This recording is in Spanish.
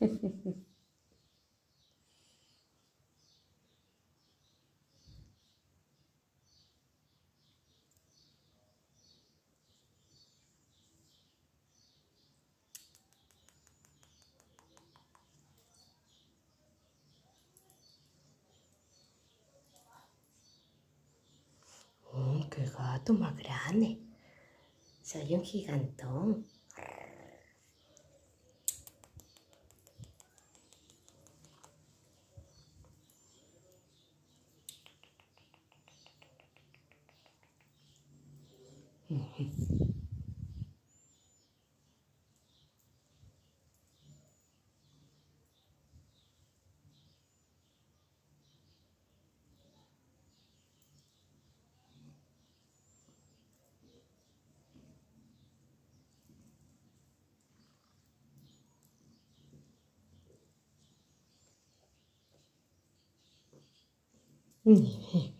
Oh, ¡Qué gato más grande! Soy un gigantón. 嗯哼嗯哼